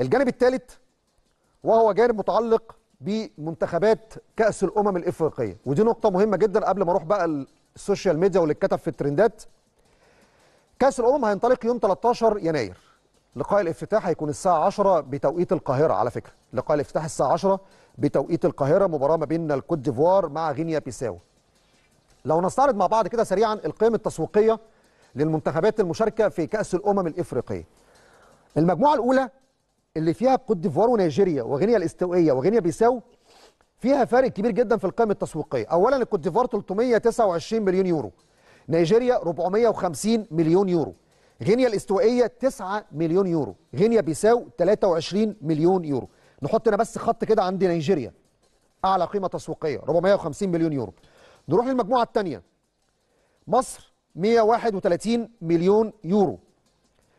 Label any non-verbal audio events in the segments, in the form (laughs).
الجانب الثالث وهو جانب متعلق بمنتخبات كأس الأمم الإفريقية. ودي نقطة مهمة جدا قبل ما أروح بقى ال social media واللي اتكتب في الترندات. كأس الأمم هينطلق يوم 13 يناير. لقاء الافتتاح هيكون الساعة 10 بتوقيت القاهرة. على فكرة لقاء الافتتاح الساعة 10 بتوقيت القاهرة مباراة ما بين الكوت ديفوار مع غينيا بيساو. لو نستعرض مع بعض كده سريعا القيم التسويقية للمنتخبات المشاركة في كأس الأمم الإفريقية. المجموعة الأولى اللي فيها كوت ديفوار ونيجيريا وغينيا الاستوائية وغينيا بيساو فيها فارق كبير جدا في القيم التسويقية. اولا الكوت ديفوار 329 مليون يورو نيجيريا 450 مليون يورو غينيا الاستوائية 9 مليون يورو غينيا بيساو 23 مليون يورو. نحط هنا بس خط كده عند نيجيريا أعلى قيمة تسويقية 450 مليون يورو. نروح للمجموعة الثانية مصر 131 مليون يورو.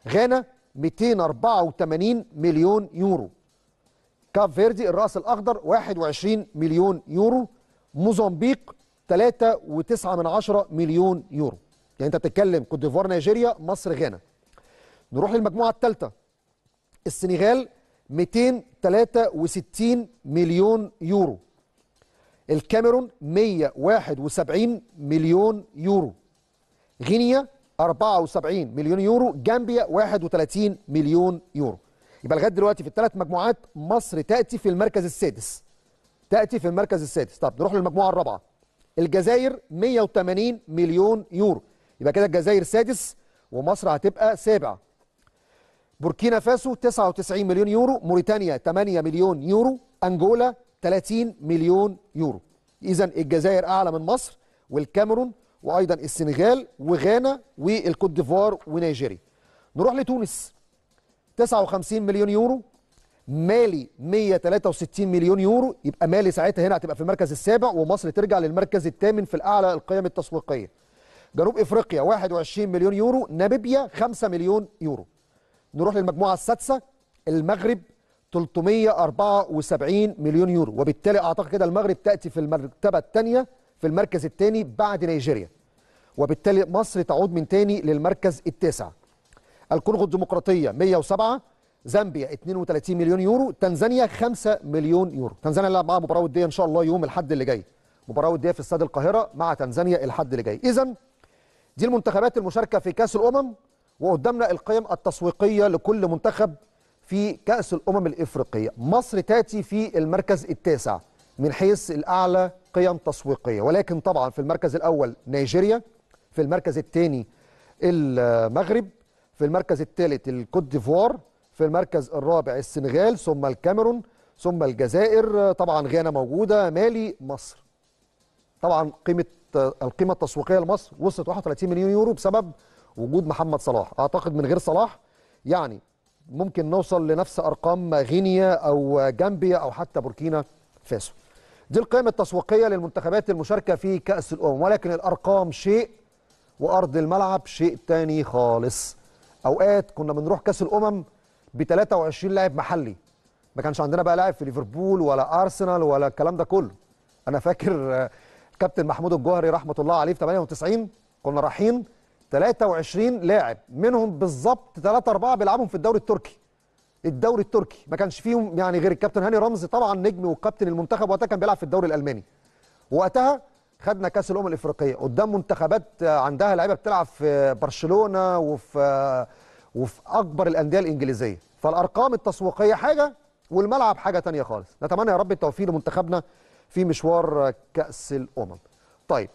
غانا 284 مليون يورو. كاب فيردي الرأس الأخضر 21 مليون يورو. موزمبيق 3.9 من عشرة مليون يورو. يعني انت بتتكلم كوت ديفوار نيجيريا مصر غانا. نروح للمجموعة الثالثة. السنغال 263 مليون يورو. الكاميرون 171 مليون يورو. غينيا 74 مليون يورو جامبيا 31 مليون يورو. يبقى لغاية دلوقتي في الثلاث مجموعات مصر تأتي في المركز السادس. تأتي في المركز السادس. طب نروح للمجموعة الرابعة. الجزائر 180 مليون يورو. يبقى كده الجزائر سادس ومصر هتبقى سابع بوركينا فاسو 99 مليون يورو موريتانيا 8 مليون يورو انجولا 30 مليون يورو. اذا الجزائر أعلى من مصر والكاميرون وأيضا السنغال وغانا والكوت ديفوار ونيجيريا. نروح لتونس. 59 مليون يورو. مالي 163 مليون يورو. يبقى مالي ساعتها هنا هتبقى في المركز السابع ومصر ترجع للمركز الثامن في الأعلى القيم التسويقية. جنوب إفريقيا 21 مليون يورو. ناميبيا 5 مليون يورو. نروح للمجموعة السادسة المغرب 374 مليون يورو. وبالتالي أعتقد كده المغرب تأتي في المرتبة الثانية في المركز الثاني بعد نيجيريا. وبالتالي مصر تعود من ثاني للمركز التاسع. الكونغو الديمقراطية 107 زامبيا 32 مليون يورو تنزانيا 5 مليون يورو. تنزانيا لعب معاها مباراة ودية إن شاء الله يوم الأحد اللي جاي. مباراة ودية في استاد القاهرة مع تنزانيا الأحد اللي جاي. اذا دي المنتخبات المشاركة في كأس الأمم وقدامنا القيم التسويقية لكل منتخب في كأس الأمم الإفريقية. مصر تأتي في المركز التاسع من حيث الأعلى قيم تسويقية. ولكن طبعا في المركز الأول نيجيريا في المركز الثاني المغرب في المركز الثالث الكوت ديفوار في المركز الرابع السنغال ثم الكاميرون ثم الجزائر. طبعا غانا موجودة مالي مصر. طبعا قيمة القيمة التسويقية لمصر وصلت 31 مليون يورو بسبب وجود محمد صلاح. أعتقد من غير صلاح يعني ممكن نوصل لنفس أرقام غينيا أو جامبيا أو حتى بوركينا فاسو. دي القيمة التسويقية للمنتخبات المشاركة في كأس الأمم ولكن الأرقام شيء وأرض الملعب شيء تاني خالص. أوقات كنا بنروح كأس الأمم ب 23 لاعب محلي. ما كانش عندنا بقى لاعب في ليفربول ولا أرسنال ولا الكلام ده كله. أنا فاكر (laughs) كابتن محمود الجوهري رحمة الله عليه في 98 كنا رايحين 23 لاعب منهم بالظبط 3 4 بيلعبهم في الدوري التركي. الدوري التركي. ما كانش فيهم يعني غير الكابتن هاني رمزي طبعا نجم وكابتن المنتخب وقتها كان بيلعب في الدوري الألماني. وقتها خدنا كاس الأمم الإفريقية. قدام منتخبات عندها لعيبة بتلعب في برشلونة وفي وفي أكبر الأندية الإنجليزية. فالأرقام التسويقية حاجة والملعب حاجة تانية خالص. نتمنى يا رب التوفيق لمنتخبنا في مشوار كأس الأمم. طيب